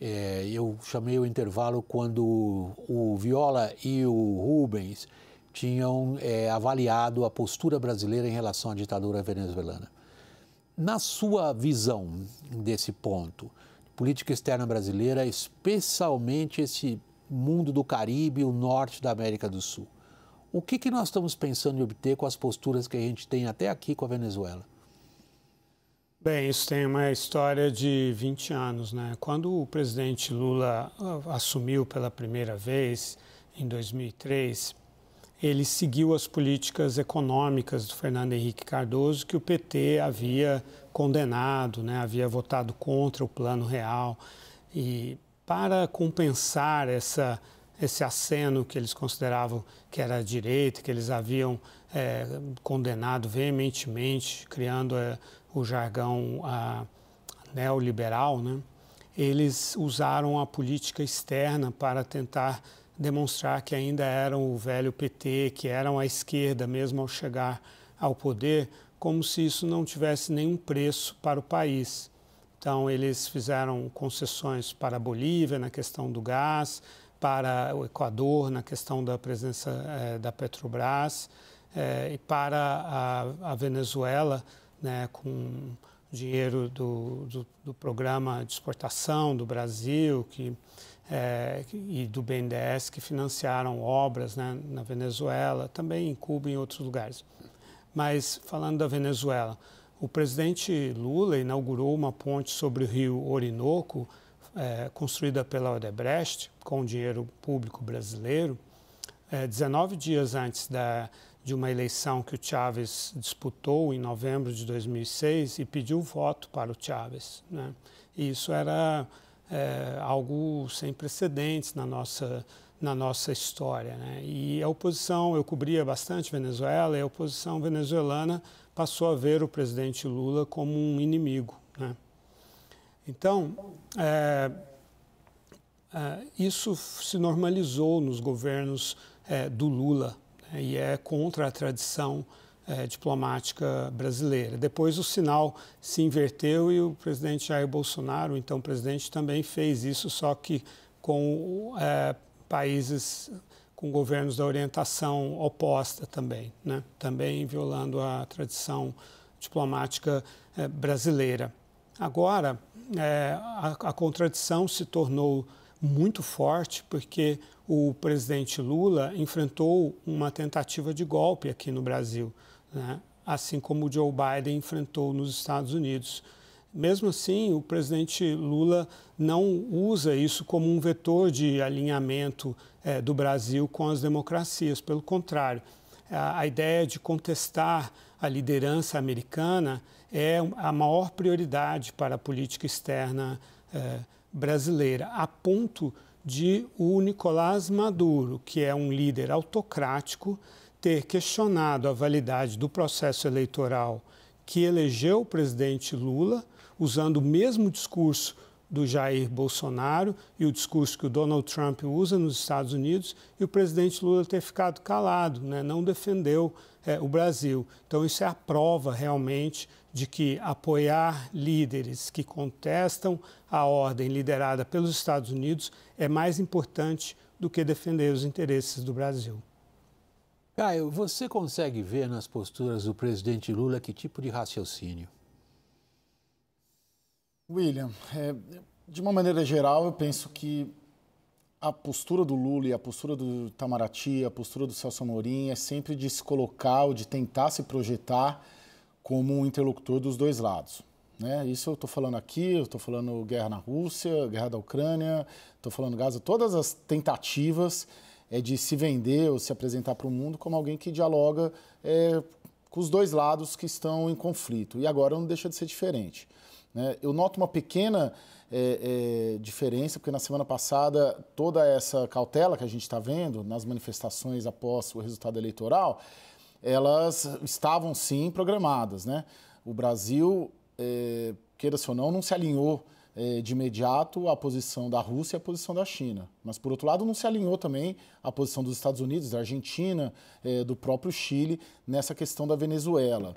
É, eu chamei o intervalo quando o Viola e o Rubens tinham é, avaliado a postura brasileira em relação à ditadura venezuelana. Na sua visão desse ponto, política externa brasileira, especialmente esse mundo do Caribe o norte da América do Sul, o que, que nós estamos pensando em obter com as posturas que a gente tem até aqui com a Venezuela? Bem, isso tem uma história de 20 anos, né? Quando o presidente Lula ah, assumiu pela primeira vez, em 2003, ele seguiu as políticas econômicas do Fernando Henrique Cardoso, que o PT havia condenado, né? havia votado contra o Plano Real. E para compensar essa, esse aceno que eles consideravam que era a direita, que eles haviam é, condenado veementemente, criando é, o jargão a, neoliberal, né? eles usaram a política externa para tentar demonstrar que ainda eram o velho PT, que eram a esquerda mesmo ao chegar ao poder, como se isso não tivesse nenhum preço para o país. Então, eles fizeram concessões para a Bolívia na questão do gás, para o Equador na questão da presença eh, da Petrobras eh, e para a, a Venezuela né, com dinheiro do, do, do, programa de exportação do Brasil que, é, e do BNDES que financiaram obras né, na Venezuela, também em Cuba e em outros lugares. Mas falando da Venezuela, o presidente Lula inaugurou uma ponte sobre o rio Orinoco, é, construída pela Odebrecht, com dinheiro público brasileiro, é, 19 dias antes da de uma eleição que o Chávez disputou em novembro de 2006 e pediu voto para o Chávez. Né? E isso era é, algo sem precedentes na nossa, na nossa história. Né? E a oposição, eu cobria bastante Venezuela, e a oposição venezuelana passou a ver o presidente Lula como um inimigo. Né? Então, é, é, isso se normalizou nos governos é, do Lula né, e é contra a tradição é, diplomática brasileira. Depois o sinal se inverteu e o presidente Jair Bolsonaro, então presidente, também fez isso, só que com é, países com governos da orientação oposta também, né? também violando a tradição diplomática é, brasileira. Agora, é, a, a contradição se tornou muito forte porque o presidente Lula enfrentou uma tentativa de golpe aqui no Brasil, né? assim como o Joe Biden enfrentou nos Estados Unidos. Mesmo assim, o presidente Lula não usa isso como um vetor de alinhamento é, do Brasil com as democracias. Pelo contrário, a, a ideia de contestar a liderança americana é a maior prioridade para a política externa é, brasileira, a ponto de o Nicolás Maduro, que é um líder autocrático, ter questionado a validade do processo eleitoral que elegeu o presidente Lula, usando o mesmo discurso do Jair Bolsonaro e o discurso que o Donald Trump usa nos Estados Unidos, e o presidente Lula ter ficado calado, né? não defendeu é, o Brasil. Então, isso é a prova realmente de que apoiar líderes que contestam a ordem liderada pelos Estados Unidos é mais importante do que defender os interesses do Brasil. Caio, você consegue ver nas posturas do presidente Lula que tipo de raciocínio? William, é, de uma maneira geral, eu penso que a postura do Lula e a postura do Itamaraty, a postura do Celso Amorim é sempre de se colocar ou de tentar se projetar como um interlocutor dos dois lados. Né? Isso eu estou falando aqui, eu estou falando guerra na Rússia, guerra da Ucrânia, estou falando Gaza, todas as tentativas é de se vender ou se apresentar para o mundo como alguém que dialoga é, com os dois lados que estão em conflito. E agora não deixa de ser diferente. Né? Eu noto uma pequena é, é, diferença, porque na semana passada toda essa cautela que a gente está vendo nas manifestações após o resultado eleitoral, elas estavam sim programadas. Né? O Brasil, é, queira-se ou não, não se alinhou é, de imediato à posição da Rússia e à posição da China. Mas, por outro lado, não se alinhou também à posição dos Estados Unidos, da Argentina, é, do próprio Chile nessa questão da Venezuela.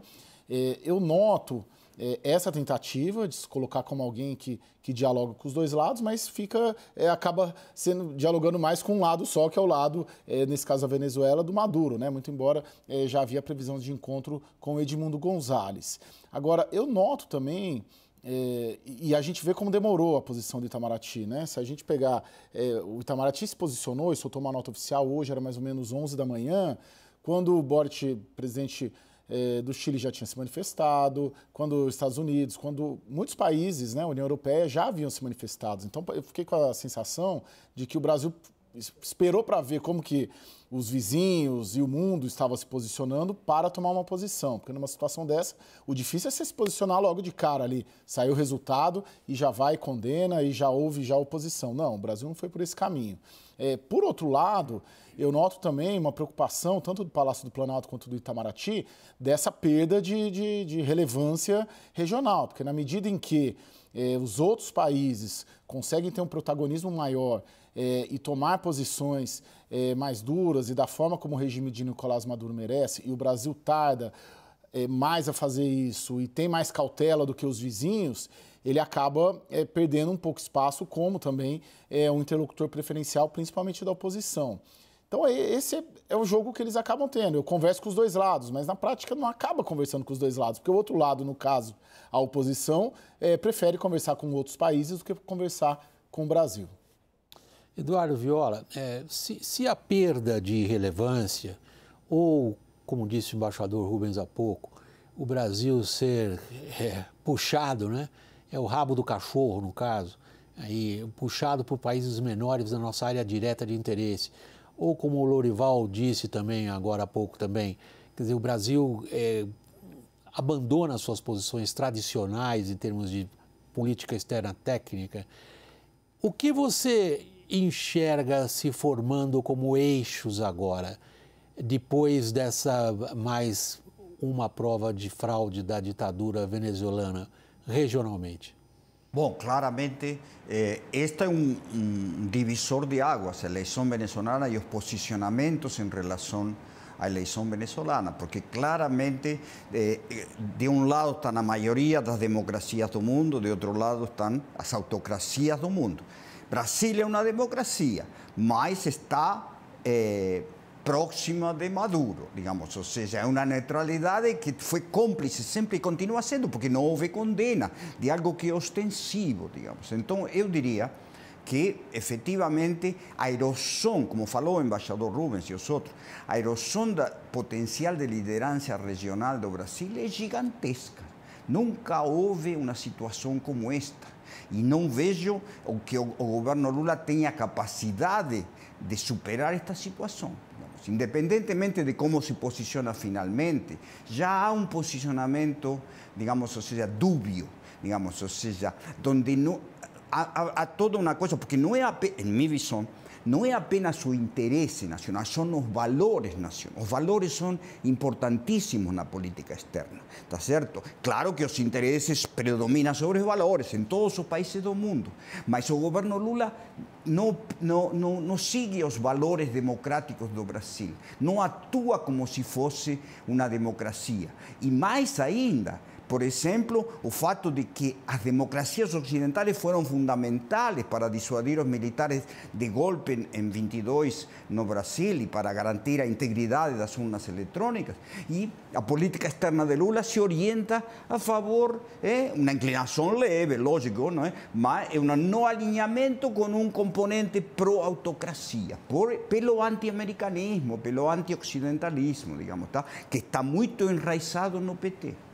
É, eu noto é, essa tentativa de se colocar como alguém que, que dialoga com os dois lados, mas fica é, acaba sendo dialogando mais com um lado só, que é o lado, é, nesse caso a Venezuela, do Maduro, né? muito embora é, já havia previsão de encontro com Edmundo Gonzalez. Agora, eu noto também é, e a gente vê como demorou a posição do Itamaraty, né? Se a gente pegar, é, o Itamaraty se posicionou e soltou uma nota oficial hoje, era mais ou menos 11 da manhã, quando o Boric, presidente é, do Chile, já tinha se manifestado, quando os Estados Unidos, quando muitos países, né, União Europeia, já haviam se manifestado. Então, eu fiquei com a sensação de que o Brasil esperou para ver como que os vizinhos e o mundo estavam se posicionando para tomar uma posição. Porque numa situação dessa, o difícil é você se posicionar logo de cara ali. Saiu o resultado e já vai condena e já houve já oposição. Não, o Brasil não foi por esse caminho. É, por outro lado, eu noto também uma preocupação, tanto do Palácio do Planalto quanto do Itamaraty, dessa perda de, de, de relevância regional. Porque na medida em que é, os outros países conseguem ter um protagonismo maior é, e tomar posições é, mais duras e da forma como o regime de Nicolás Maduro merece, e o Brasil tarda é, mais a fazer isso e tem mais cautela do que os vizinhos, ele acaba é, perdendo um pouco espaço, como também é um interlocutor preferencial, principalmente da oposição. Então, é, esse é, é, o jogo que eles acabam tendo. Eu converso com os dois lados, mas na prática não acaba conversando com os dois lados, porque o outro lado, no caso, a oposição, é, prefere conversar com outros países do que conversar com o Brasil. Eduardo Viola, é, se, se, a perda de relevância, ou, como disse o embaixador Rubens há pouco, o Brasil ser é, puxado, né? É o rabo do cachorro, no caso, aí, puxado por países menores da nossa área direta de interesse. Ou como o Lorival disse também agora há pouco também, quer dizer, o Brasil é, abandona suas posições tradicionais em termos de política externa técnica. O que você enxerga se formando como eixos agora, depois dessa mais uma prova de fraude da ditadura venezuelana regionalmente? Bom, claramente, eh, este é um, um, divisor de águas, a eleição venezuelana e os posicionamentos em relação à eleição venezuelana, porque claramente, eh, de um lado está a maioria das democracias do mundo, de outro lado estão as autocracias do mundo. Brasil é uma democracia, mas está eh, próxima de Maduro, digamos, ou seja, é uma neutralidade que foi cúmplice sempre e continua sendo, porque não houve condena de algo que é ostensivo, digamos. Então, eu diria que efetivamente a erosão, como falou o embaixador Rubens e os outros, a erosão da potencial de liderança regional do Brasil é gigantesca. Nunca houve uma situação como esta. E não vejo que o, governo Lula tenha capacidade de superar esta situação. Independentemente de como se posiciona finalmente, já há um posicionamento, digamos, ou seja, dúbio, digamos, ou seja, onde não, há, há, há toda uma coisa, porque não é, em minha visão, não é apenas o interesse nacional, são os valores nacionais. Os valores são importantíssimos na política externa, tá certo? Claro que os interesses predominam sobre os valores em todos os países do mundo, mas o governo Lula não, não sigue os valores democráticos do Brasil, não atua como se fosse uma democracia. E mais ainda, por exemplo, o fato de que as democracias ocidentais foram fundamentais para dissuadir os militares de golpe em 22 no Brasil e para garantir a integridade das urnas eletrônicas. E a política externa de Lula se orienta a favor, é uma inclinação leve, lógico, não é? mas é um não alinhamento com um componente pró-autocracia, pelo anti-americanismo, pelo anti-occidentalismo, digamos, tá? que está muito enraizado no PT.